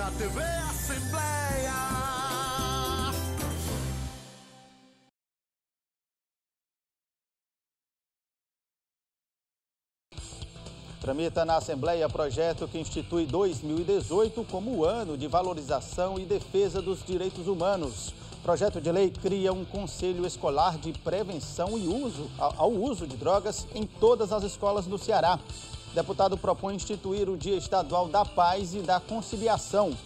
na TV Assembleia. Tramita na Assembleia projeto que institui 2018 como ano de valorização e defesa dos direitos humanos. Projeto de lei cria um conselho escolar de prevenção e uso ao uso de drogas em todas as escolas do Ceará. Deputado propõe instituir o Dia Estadual da Paz e da Conciliação.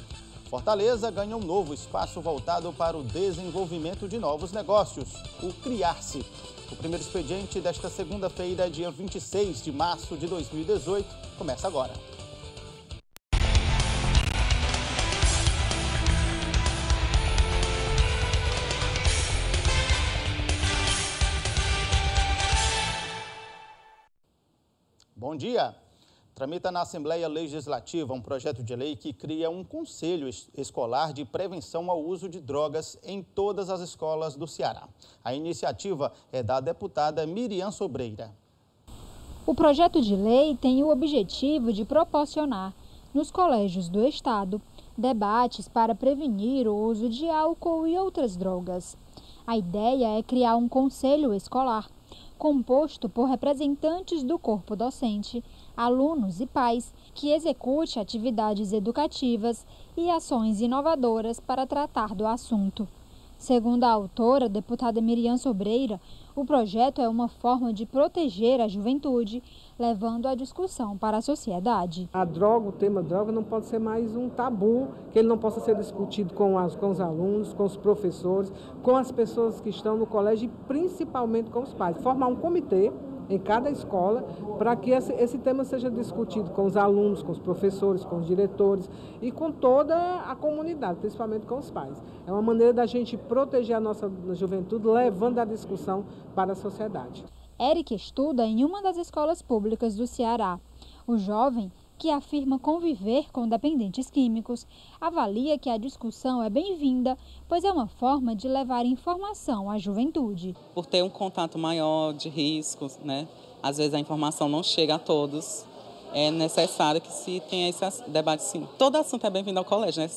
Fortaleza ganha um novo espaço voltado para o desenvolvimento de novos negócios, o Criar-se. O primeiro expediente desta segunda-feira, dia 26 de março de 2018, começa agora. Bom dia. Tramita na Assembleia Legislativa um projeto de lei que cria um conselho escolar de prevenção ao uso de drogas em todas as escolas do Ceará. A iniciativa é da deputada Miriam Sobreira. O projeto de lei tem o objetivo de proporcionar, nos colégios do Estado, debates para prevenir o uso de álcool e outras drogas. A ideia é criar um conselho escolar composto por representantes do corpo docente, alunos e pais, que execute atividades educativas e ações inovadoras para tratar do assunto. Segundo a autora, deputada Miriam Sobreira, o projeto é uma forma de proteger a juventude, levando a discussão para a sociedade. A droga, o tema droga, não pode ser mais um tabu, que ele não possa ser discutido com, as, com os alunos, com os professores, com as pessoas que estão no colégio e principalmente com os pais. Formar um comitê em cada escola, para que esse, esse, tema seja discutido com os alunos, com os professores, com os diretores e com toda a comunidade, principalmente com os pais. É uma maneira da gente proteger a nossa juventude, levando a discussão para a sociedade. Eric estuda em uma das escolas públicas do Ceará. O jovem que afirma conviver com dependentes químicos, avalia que a discussão é bem-vinda, pois é uma forma de levar informação à juventude. Por ter um contato maior de riscos, né? às vezes a informação não chega a todos, é necessário que se tenha esse debate sim. Todo assunto é bem-vindo ao colégio, né?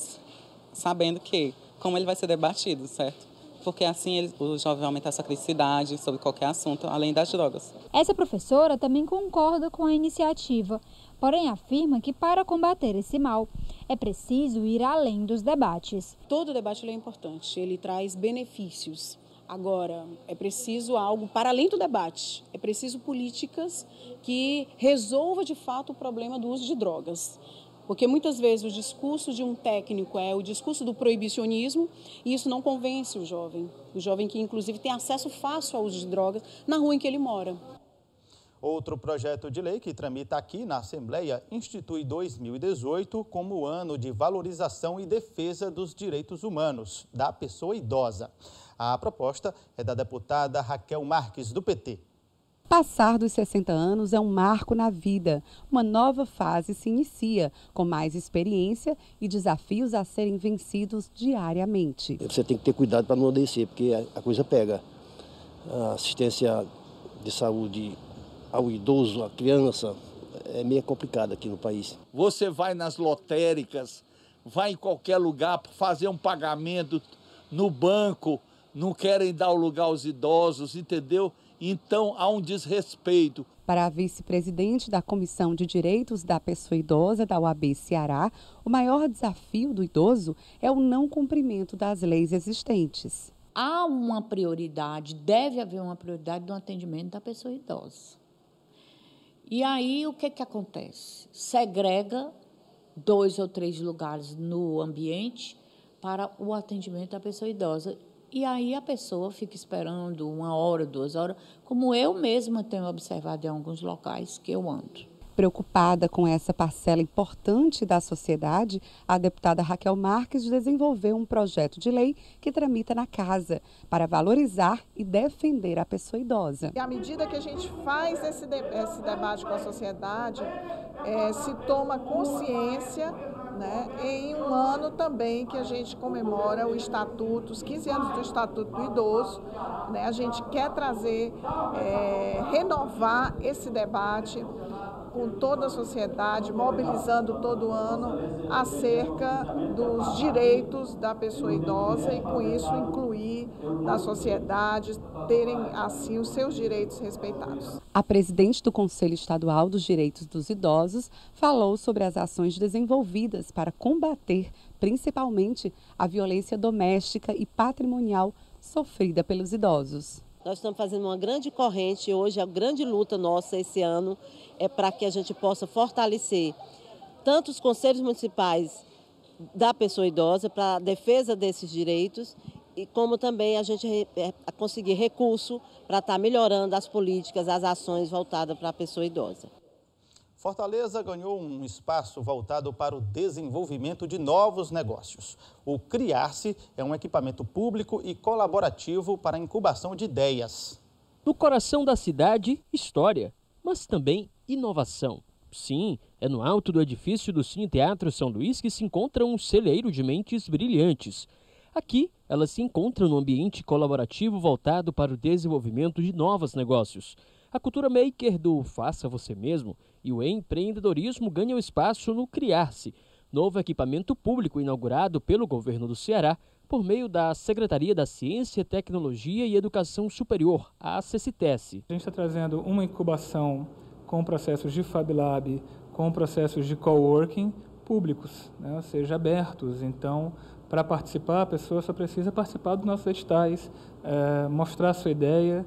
sabendo que como ele vai ser debatido, certo? porque assim ele, o jovem vai aumentar sua criticidade sobre qualquer assunto, além das drogas. Essa professora também concorda com a iniciativa, porém afirma que para combater esse mal é preciso ir além dos debates. Todo debate é importante, ele traz benefícios. Agora, é preciso algo para além do debate. É preciso políticas que resolva de fato o problema do uso de drogas. Porque muitas vezes o discurso de um técnico é o discurso do proibicionismo e isso não convence o jovem. O jovem que, inclusive, tem acesso fácil ao uso de drogas na rua em que ele mora. Outro projeto de lei que tramita aqui na Assembleia institui 2018 como ano de valorização e defesa dos direitos humanos da pessoa idosa. A proposta é da deputada Raquel Marques, do PT. Passar dos 60 anos é um marco na vida. Uma nova fase se inicia, com mais experiência e desafios a serem vencidos diariamente. Você tem que ter cuidado para não descer, porque a coisa pega. A assistência de saúde ao idoso, à criança, é meio complicado aqui no país. Você vai nas lotéricas, vai em qualquer lugar para fazer um pagamento no banco, não querem dar o lugar aos idosos, entendeu? Então há um desrespeito. Para a vice-presidente da Comissão de Direitos da Pessoa Idosa da UAB Ceará, o maior desafio do idoso é o não cumprimento das leis existentes. Há uma prioridade, deve haver uma prioridade do atendimento da pessoa idosa. E aí o que, que acontece? Segrega dois ou três lugares no ambiente para o atendimento da pessoa idosa. E aí a pessoa fica esperando uma hora, duas horas, como eu mesma tenho observado em alguns locais que eu ando. Preocupada com essa parcela importante da sociedade, a deputada Raquel Marques desenvolveu um projeto de lei que tramita na casa para valorizar e defender a pessoa idosa. E à medida que a gente faz esse, de, esse debate com a sociedade, é, se toma consciência né, em um ano também que a gente comemora o Estatuto, os 15 anos do Estatuto do Idoso. Né, a gente quer trazer, é, renovar esse debate com toda a sociedade, mobilizando todo ano acerca dos direitos da pessoa idosa e, com isso, incluir na sociedade, terem, assim, os seus direitos respeitados. A presidente do Conselho Estadual dos Direitos dos Idosos falou sobre as ações desenvolvidas para combater, principalmente, a violência doméstica e patrimonial sofrida pelos idosos. Nós estamos fazendo uma grande corrente hoje, a grande luta nossa esse ano é para que a gente possa fortalecer tanto os conselhos municipais da pessoa idosa para a defesa desses direitos e como também a gente é, conseguir recurso para estar melhorando as políticas, as ações voltadas para a pessoa idosa. Fortaleza ganhou um espaço voltado para o desenvolvimento de novos negócios. O Criar-se é um equipamento público e colaborativo para a incubação de ideias. No coração da cidade, história, mas também inovação. Sim, é no alto do edifício do Cine Teatro São Luís que se encontra um celeiro de mentes brilhantes. Aqui, elas se encontram num ambiente colaborativo voltado para o desenvolvimento de novos negócios. A cultura maker do Faça Você Mesmo e o empreendedorismo ganham espaço no Criar-se, novo equipamento público inaugurado pelo governo do Ceará por meio da Secretaria da Ciência, Tecnologia e Educação Superior, a CCTES. A gente está trazendo uma incubação com processos de Fab Lab, com processos de coworking públicos, né? ou seja, abertos. Então, para participar, a pessoa só precisa participar dos nossos editais, é, mostrar sua ideia,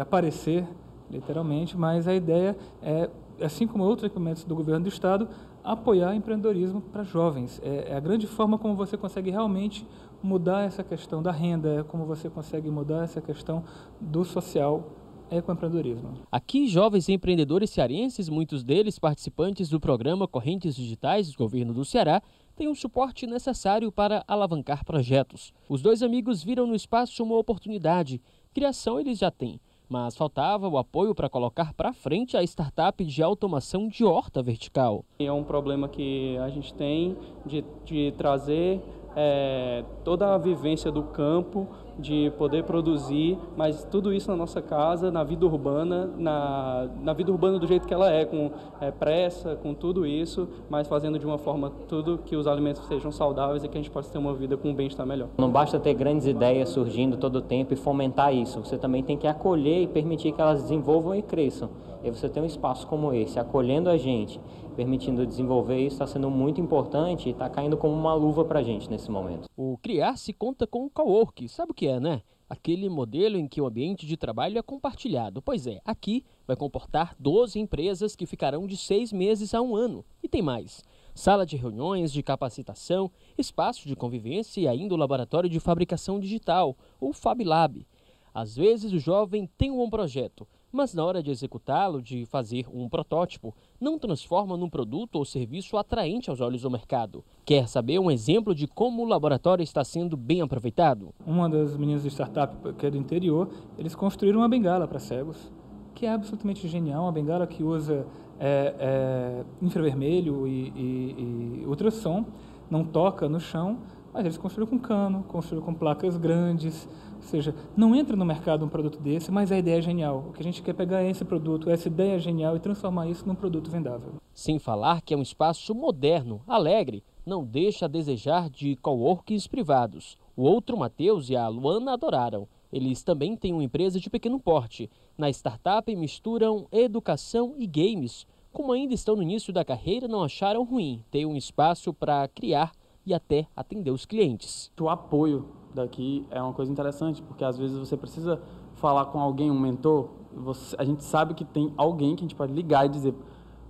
aparecer, literalmente, mas a ideia é, assim como outros equipamentos do governo do Estado, apoiar empreendedorismo para jovens. É, é, a grande forma como você consegue realmente mudar essa questão da renda, como você consegue mudar essa questão do social é com empreendedorismo. Aqui, jovens empreendedores cearenses, muitos deles participantes do programa Correntes Digitais do governo do Ceará, têm um suporte necessário para alavancar projetos. Os dois amigos viram no espaço uma oportunidade. Criação eles já têm, mas faltava o apoio para colocar para frente a startup de automação de horta vertical. É um problema que a gente tem de, de trazer é, toda a vivência do campo, de poder produzir, mas tudo isso na nossa casa, na vida urbana, na, na vida urbana do jeito que ela é, com é, pressa, com tudo isso, mas fazendo de uma forma tudo que os alimentos sejam saudáveis e que a gente possa ter uma vida com um bem-estar melhor. Não basta ter grandes ideias surgindo todo o tempo e fomentar isso, você também tem que acolher e permitir que elas desenvolvam e cresçam. E você tem um espaço como esse, acolhendo a gente, permitindo desenvolver isso, está sendo muito importante e está caindo como uma luva para a gente nesse momento. O Criar-se conta com o Cowork, sabe o que é, né? Aquele modelo em que o ambiente de trabalho é compartilhado. Pois é, aqui vai comportar 12 empresas que ficarão de seis meses a um ano. E tem mais sala de reuniões, de capacitação, espaço de convivência e ainda o laboratório de fabricação digital, o Fab Lab. Às vezes o jovem tem um bom projeto, mas na hora de executá-lo, de fazer um protótipo, não transforma num produto ou serviço atraente aos olhos do mercado. Quer saber um exemplo de como o laboratório está sendo bem aproveitado? Uma das meninas do startup, que é do interior, eles construíram uma bengala para cegos, que é absolutamente genial, uma bengala que usa é, é, infravermelho e, e, e ultrassom, não toca no chão, mas eles construíram com cano, construíram com placas grandes, ou seja, não entra no mercado um produto desse, mas a ideia é genial. O que a gente quer pegar é esse produto, essa ideia genial e transformar isso num produto vendável. Sem falar que é um espaço moderno, alegre, não deixa a desejar de coworkings privados. O outro Matheus e a Luana adoraram. Eles também têm uma empresa de pequeno porte. Na startup misturam educação e games. Como ainda estão no início da carreira, não acharam ruim ter um espaço para criar e até atender os clientes. O apoio daqui é uma coisa interessante, porque às vezes você precisa falar com alguém, um mentor, você, a gente sabe que tem alguém que a gente pode ligar e dizer,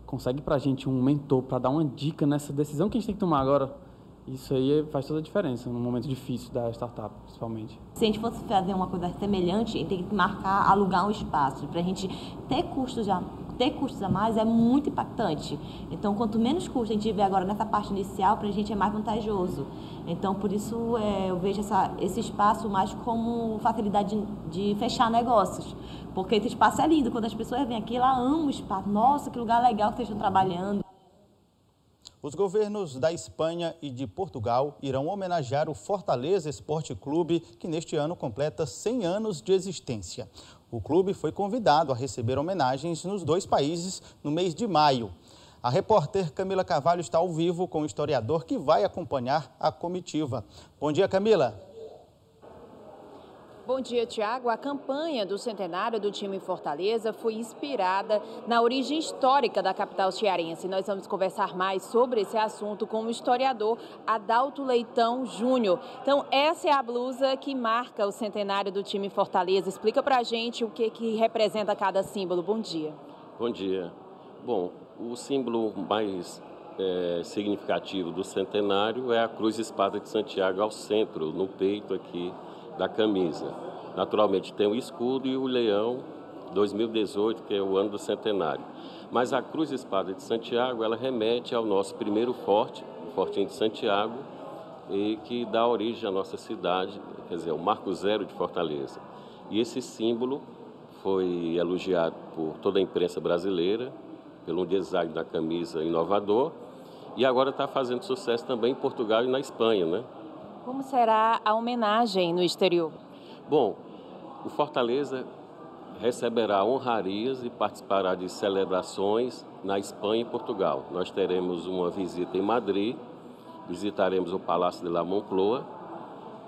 consegue para a gente um mentor para dar uma dica nessa decisão que a gente tem que tomar agora. Isso aí faz toda a diferença num momento difícil da startup, principalmente. Se a gente fosse fazer uma coisa semelhante, a gente tem que marcar, alugar um espaço para a gente ter custos já ter custos a mais é muito impactante. Então, quanto menos custo a gente tiver agora nessa parte inicial, para a gente é mais vantajoso. Então, por isso, é, eu vejo essa, esse espaço mais como facilidade de, de, fechar negócios. Porque esse espaço é lindo. Quando as pessoas vêm aqui, elas amam o espaço. Nossa, que lugar legal que vocês estão trabalhando. Os governos da Espanha e de Portugal irão homenagear o Fortaleza Esporte Clube, que neste ano completa 100 anos de existência. O clube foi convidado a receber homenagens nos dois países no mês de maio. A repórter Camila Carvalho está ao vivo com o historiador que vai acompanhar a comitiva. Bom dia, Camila. Bom dia, Tiago. A campanha do centenário do time Fortaleza foi inspirada na origem histórica da capital cearense. Nós vamos conversar mais sobre esse assunto com o historiador Adalto Leitão Júnior. Então, essa é a blusa que marca o centenário do time Fortaleza. Explica pra gente o que, que representa cada símbolo. Bom dia. Bom dia. Bom, o símbolo mais é, significativo do centenário é a Cruz Espada de Santiago ao centro, no peito aqui da camisa. Naturalmente tem o escudo e o leão 2018, que é o ano do centenário. Mas a Cruz Espada de Santiago, ela remete ao nosso primeiro forte, o Fortinho de Santiago, e que dá origem à nossa cidade, quer dizer, o Marco Zero de Fortaleza. E esse símbolo foi elogiado por toda a imprensa brasileira, pelo design da camisa inovador, e agora está fazendo sucesso também em Portugal e na Espanha, né? Como será a homenagem no exterior? Bom, o Fortaleza receberá honrarias e participará de celebrações na Espanha e Portugal. Nós teremos uma visita em Madrid, visitaremos o Palácio de la Moncloa,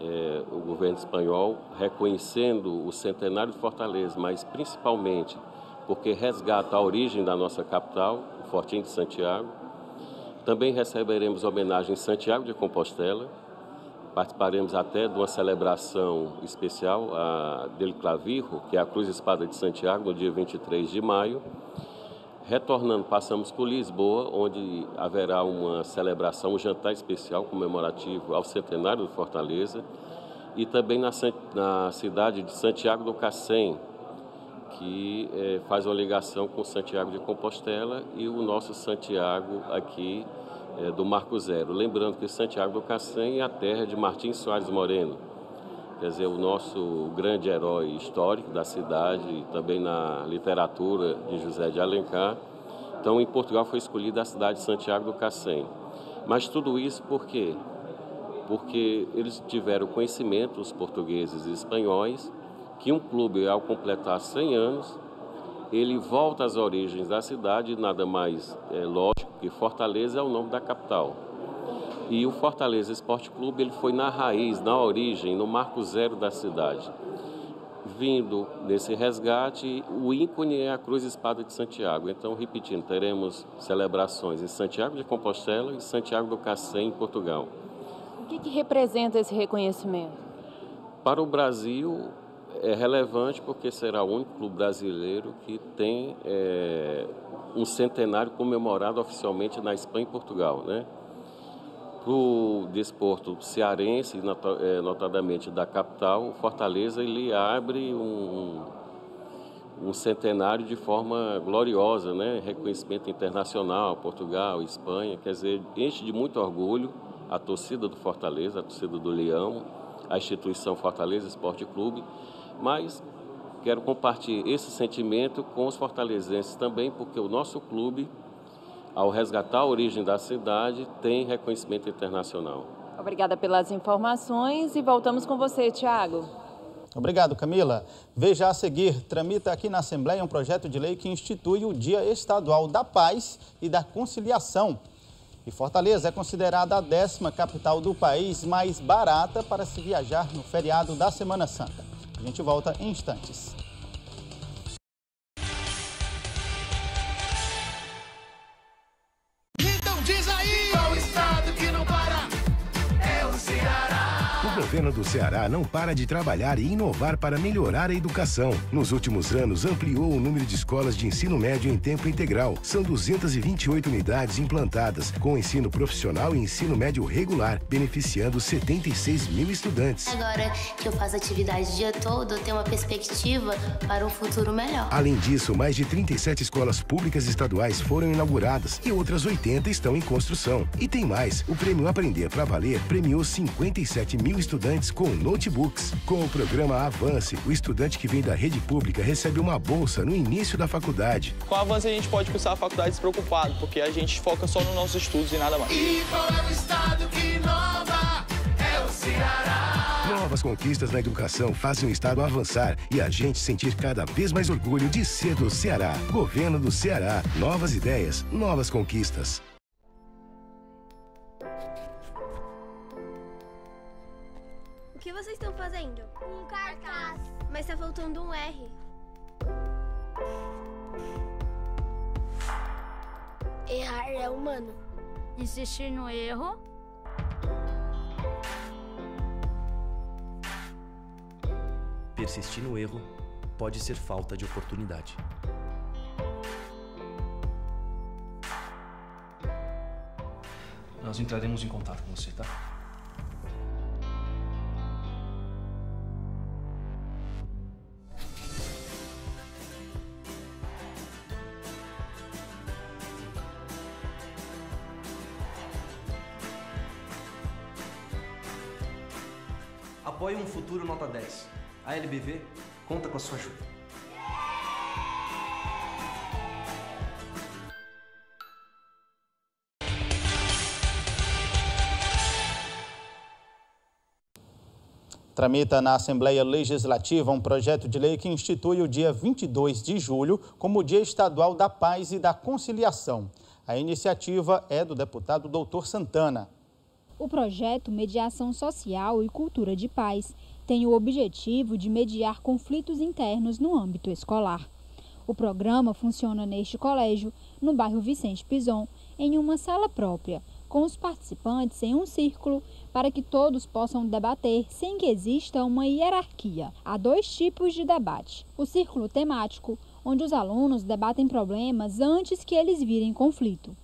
é, o governo espanhol reconhecendo o centenário de Fortaleza, mas principalmente porque resgata a origem da nossa capital, o Fortinho de Santiago. Também receberemos homenagem em Santiago de Compostela, Participaremos até de uma celebração especial, a del Clavirro, que é a Cruz Espada de Santiago, no dia 23 de maio. Retornando, passamos por Lisboa, onde haverá uma celebração, um jantar especial comemorativo ao centenário do Fortaleza. E também na, na cidade de Santiago do Cacém, que é, faz uma ligação com Santiago de Compostela e o nosso Santiago aqui é, do Marco Zero. Lembrando que Santiago do Cacém é a terra de Martins Soares Moreno, quer dizer, o nosso grande herói histórico da cidade e também na literatura de José de Alencar. Então, em Portugal foi escolhida a cidade de Santiago do Cacém. Mas tudo isso por quê? Porque eles tiveram conhecimento, os portugueses e espanhóis, que um clube, ao completar 100 anos, ele volta às origens da cidade, nada mais é, lógico que Fortaleza é o nome da capital. E o Fortaleza Esporte Clube ele foi na raiz, na origem, no marco zero da cidade. Vindo nesse resgate, o ícone é a Cruz Espada de Santiago. Então, repetindo, teremos celebrações em Santiago de Compostela e Santiago do Cacém, em Portugal. O que, que representa esse reconhecimento? Para o Brasil, é relevante porque será o único clube brasileiro que tem é, um centenário comemorado oficialmente na Espanha e Portugal, né? Para o desporto cearense, é, notadamente da capital, o Fortaleza ele abre um, um centenário de forma gloriosa, né? Reconhecimento internacional, Portugal, Espanha, quer dizer, enche de muito orgulho a torcida do Fortaleza, a torcida do Leão, a instituição Fortaleza Esporte Clube mas quero compartilhar esse sentimento com os fortalezenses também, porque o nosso clube, ao resgatar a origem da cidade, tem reconhecimento internacional. Obrigada pelas informações e voltamos com você, Tiago. Obrigado, Camila. Veja a seguir, tramita aqui na Assembleia um projeto de lei que institui o Dia Estadual da Paz e da Conciliação. E Fortaleza é considerada a décima capital do país mais barata para se viajar no feriado da Semana Santa. A gente volta em instantes. Governo do Ceará não para de trabalhar e inovar para melhorar a educação. Nos últimos anos, ampliou o número de escolas de ensino médio em tempo integral. São 228 unidades implantadas, com ensino profissional e ensino médio regular, beneficiando 76 mil estudantes. Agora que eu faço atividade o dia todo, eu tenho uma perspectiva para um futuro melhor. Além disso, mais de 37 escolas públicas estaduais foram inauguradas e outras 80 estão em construção. E tem mais: o Prêmio Aprender para Valer premiou 57 mil estudantes com notebooks. Com o programa Avance, o estudante que vem da rede pública recebe uma bolsa no início da faculdade. Com o Avance, a gente pode cursar a faculdade despreocupado, porque a gente foca só nos nossos estudos e nada mais. E qual é o estado que inova? É o Ceará. Novas conquistas na educação fazem o Estado avançar e a gente sentir cada vez mais orgulho de ser do Ceará. Governo do Ceará. Novas ideias, novas conquistas. O que vocês estão fazendo? Um cartaz. Mas tá faltando um R. Errar é humano. Insistir no erro. Persistir no erro pode ser falta de oportunidade. Nós entraremos em contato com você, tá? Apoie um futuro nota 10. A LBV conta com a sua ajuda. Tramita na Assembleia Legislativa um projeto de lei que institui o dia 22 de julho como Dia Estadual da Paz e da Conciliação. A iniciativa é do deputado Doutor Santana. O projeto Mediação Social e Cultura de Paz tem o objetivo de mediar conflitos internos no âmbito escolar. O programa funciona neste colégio, no bairro Vicente Pison, em uma sala própria, com os participantes em um círculo para que todos possam debater sem que exista uma hierarquia. Há dois tipos de debate: o círculo temático, onde os alunos debatem problemas antes que eles virem conflito.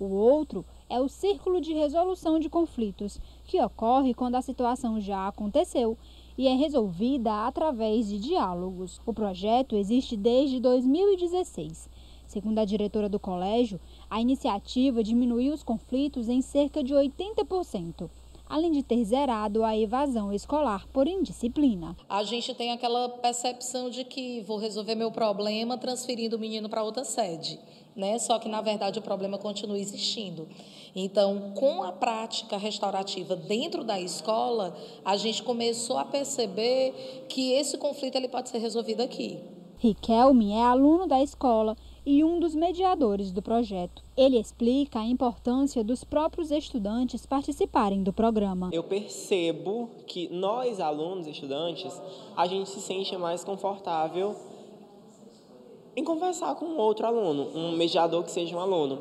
O outro é o círculo de resolução de conflitos, que ocorre quando a situação já aconteceu e é resolvida através de diálogos. O projeto existe desde 2016. Segundo a diretora do colégio, a iniciativa diminuiu os conflitos em cerca de 80%, além de ter zerado a evasão escolar por indisciplina. A gente tem aquela percepção de que vou resolver meu problema transferindo o menino para outra sede. Né? Só que, na verdade, o problema continua existindo. Então, com a prática restaurativa dentro da escola, a gente começou a perceber que esse conflito ele pode ser resolvido aqui. Riquelme é aluno da escola e um dos mediadores do projeto. Ele explica a importância dos próprios estudantes participarem do programa. Eu percebo que nós, alunos, estudantes, a gente se sente mais confortável em conversar com outro aluno, um mediador que seja um aluno,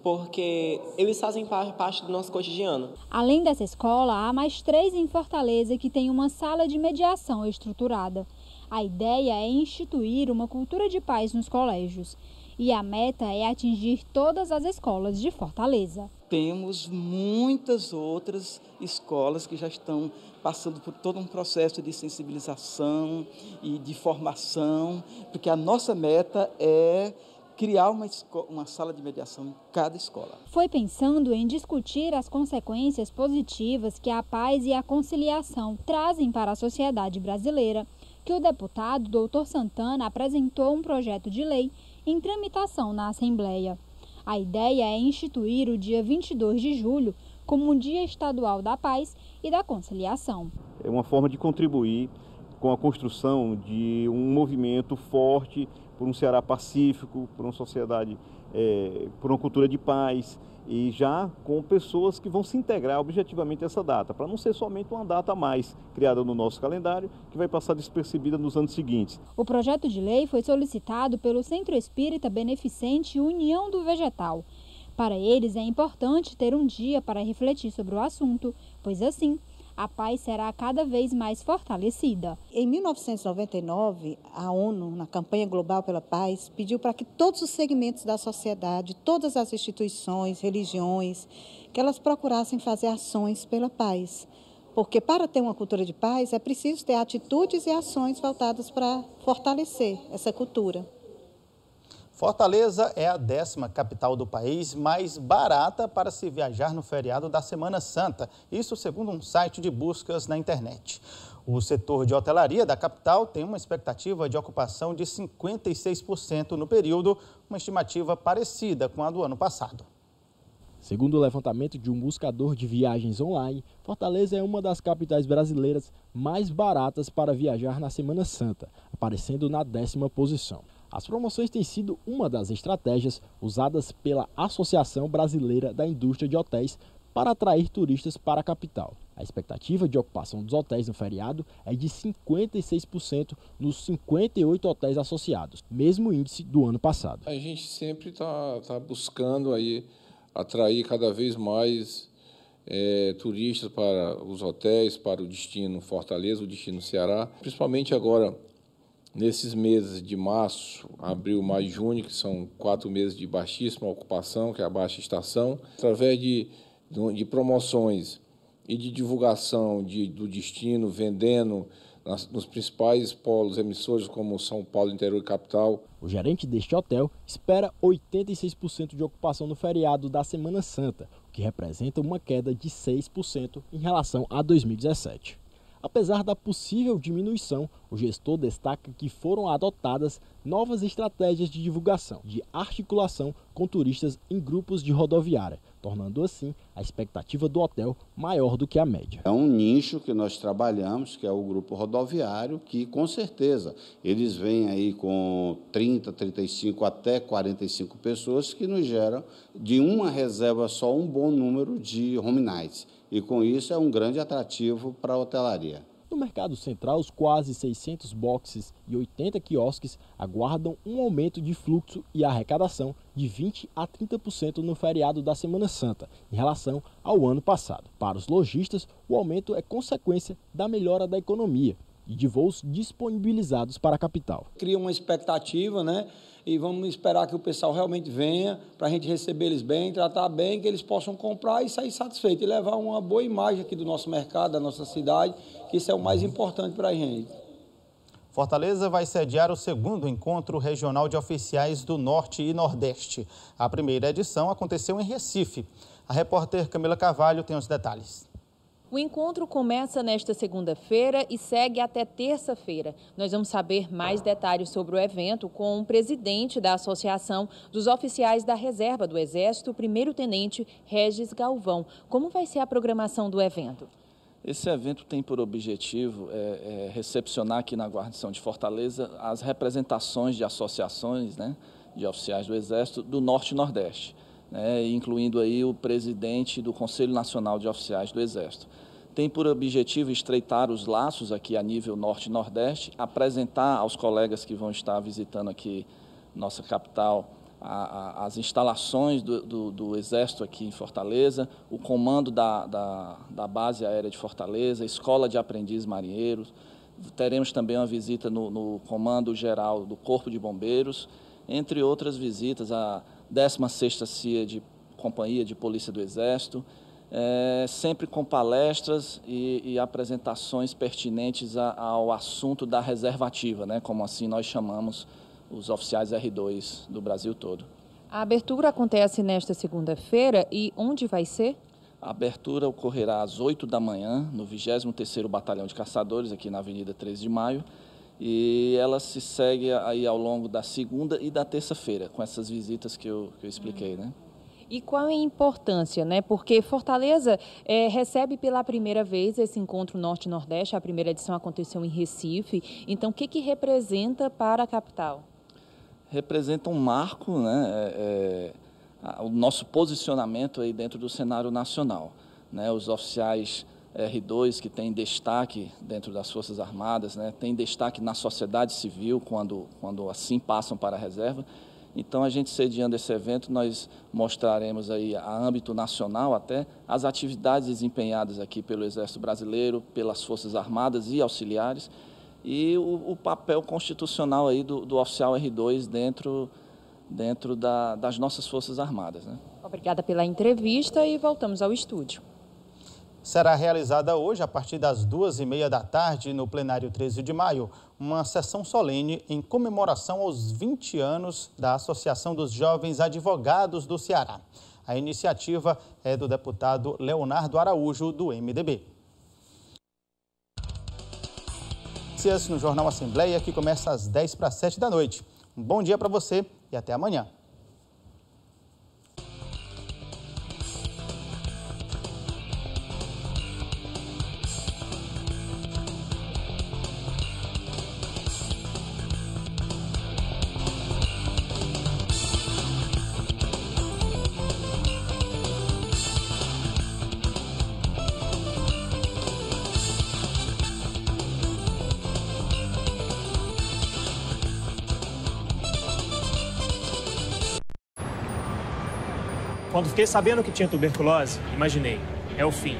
porque eles fazem parte do nosso cotidiano. Além dessa escola, há mais três em Fortaleza que têm uma sala de mediação estruturada. A ideia é instituir uma cultura de paz nos colégios e a meta é atingir todas as escolas de Fortaleza. Temos muitas outras escolas que já estão passando por todo um processo de sensibilização e de formação, porque a nossa meta é criar uma, uma sala de mediação em cada escola. Foi pensando em discutir as consequências positivas que a paz e a conciliação trazem para a sociedade brasileira que o deputado Dr. Santana apresentou um projeto de lei em tramitação na Assembleia. A ideia é instituir o dia 22 de julho como um Dia Estadual da Paz e da Conciliação. É uma forma de contribuir com a construção de um movimento forte por um Ceará pacífico, por uma sociedade, é, por uma cultura de paz e já com pessoas que vão se integrar objetivamente a essa data, para não ser somente uma data a mais criada no nosso calendário, que vai passar despercebida nos anos seguintes. O projeto de lei foi solicitado pelo Centro Espírita Beneficente União do Vegetal. Para eles é importante ter um dia para refletir sobre o assunto, pois assim a paz será cada vez mais fortalecida. Em 1999, a ONU, na campanha global pela paz, pediu para que todos os segmentos da sociedade, todas as instituições, religiões, que elas procurassem fazer ações pela paz. Porque para ter uma cultura de paz é preciso ter atitudes e ações voltadas para fortalecer essa cultura. Fortaleza é a décima capital do país mais barata para se viajar no feriado da Semana Santa, isso segundo um site de buscas na internet. O setor de hotelaria da capital tem uma expectativa de ocupação de 56% no período, uma estimativa parecida com a do ano passado. Segundo o levantamento de um buscador de viagens online, Fortaleza é uma das capitais brasileiras mais baratas para viajar na Semana Santa, aparecendo na décima posição. As promoções têm sido uma das estratégias usadas pela Associação Brasileira da Indústria de Hotéis para atrair turistas para a capital. A expectativa de ocupação dos hotéis no feriado é de 56% nos 58 hotéis associados, mesmo índice do ano passado. A gente sempre está tá buscando aí atrair cada vez mais é, turistas para os hotéis, para o destino Fortaleza, o destino Ceará, principalmente agora nesses meses de março, abril, maio e junho, que são quatro meses de baixíssima ocupação, que é a baixa estação, através de, de promoções e de divulgação de, do destino, vendendo nas, nos principais polos emissores como São Paulo, interior e capital. O gerente deste hotel espera 86% de ocupação no feriado da Semana Santa, o que representa uma queda de 6% em relação a 2017. Apesar da possível diminuição, o gestor destaca que foram adotadas novas estratégias de divulgação, de articulação com turistas em grupos de rodoviária, tornando assim a expectativa do hotel maior do que a média. É um nicho que nós trabalhamos, que é o grupo rodoviário, que com certeza eles vêm aí com 30, 35 até 45 pessoas, que nos geram de uma reserva só um bom número de home nights e com isso é um grande atrativo para a hotelaria. No mercado central, os quase 600 boxes e 80 quiosques aguardam um aumento de fluxo e arrecadação de 20 a 30% no feriado da Semana Santa, em relação ao ano passado. Para os lojistas, o aumento é consequência da melhora da economia e de voos disponibilizados para a capital. Cria uma expectativa, né? E vamos esperar que o pessoal realmente venha para a gente receber eles bem, tratar bem, que eles possam comprar e sair satisfeitos e levar uma boa imagem aqui do nosso mercado, da nossa cidade, que isso é o mais importante para a gente. Fortaleza vai sediar o segundo encontro regional de oficiais do Norte e Nordeste. A primeira edição aconteceu em Recife. A repórter Camila Carvalho tem os detalhes. O encontro começa nesta segunda-feira e segue até terça-feira. Nós vamos saber mais detalhes sobre o evento com o presidente da Associação dos Oficiais da Reserva do Exército, primeiro-tenente Regis Galvão. Como vai ser a programação do evento? Esse evento tem por objetivo é, é, recepcionar aqui na guarnição de Fortaleza as representações de associações né, de oficiais do Exército do Norte e Nordeste né, incluindo aí o presidente do Conselho Nacional de Oficiais do Exército. Tem por objetivo estreitar os laços aqui a nível norte e nordeste, apresentar aos colegas que vão estar visitando aqui nossa capital a, a, as instalações do, do, do, Exército aqui em Fortaleza, o comando da, da, da, base aérea de Fortaleza, escola de aprendizes marinheiros. Teremos também uma visita no, no comando geral do Corpo de Bombeiros, entre outras visitas a 16ª CIA de Companhia de Polícia do Exército, é, sempre com palestras e, e apresentações pertinentes a, ao assunto da reservativa, né, como assim nós chamamos os oficiais R2 do Brasil todo. A abertura acontece nesta segunda-feira e onde vai ser? A abertura ocorrerá às 8 da manhã no 23º Batalhão de Caçadores, aqui na Avenida 13 de Maio, e ela se segue aí ao longo da segunda e da terça-feira, com essas visitas que eu, que eu expliquei, né? E qual é a importância, né? Porque Fortaleza é, recebe pela primeira vez esse encontro Norte-Nordeste, a primeira edição aconteceu em Recife. Então, o que, que representa para a capital? Representa um marco, né? É, é, o nosso posicionamento aí dentro do cenário nacional. Né? Os oficiais R2 que tem destaque dentro das Forças Armadas, né, tem destaque na sociedade civil quando, quando assim passam para a reserva. Então, a gente sediando esse evento, nós mostraremos aí a âmbito nacional até as atividades desempenhadas aqui pelo Exército Brasileiro, pelas Forças Armadas e auxiliares e o, o papel constitucional aí do, do, oficial R2 dentro, dentro da, das nossas Forças Armadas. Né? Obrigada pela entrevista e voltamos ao estúdio será realizada hoje, a partir das duas e meia da tarde, no plenário 13 de maio, uma sessão solene em comemoração aos 20 anos da Associação dos Jovens Advogados do Ceará. A iniciativa é do deputado Leonardo Araújo, do MDB. Notícias no Jornal Assembleia, que começa às 10 para 7 da noite. Um bom dia para você e até amanhã. Fiquei sabendo que tinha tuberculose, imaginei, é o fim.